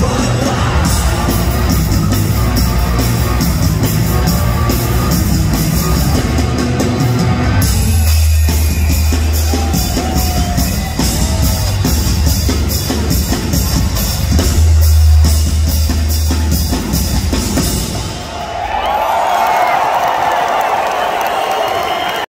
Bye.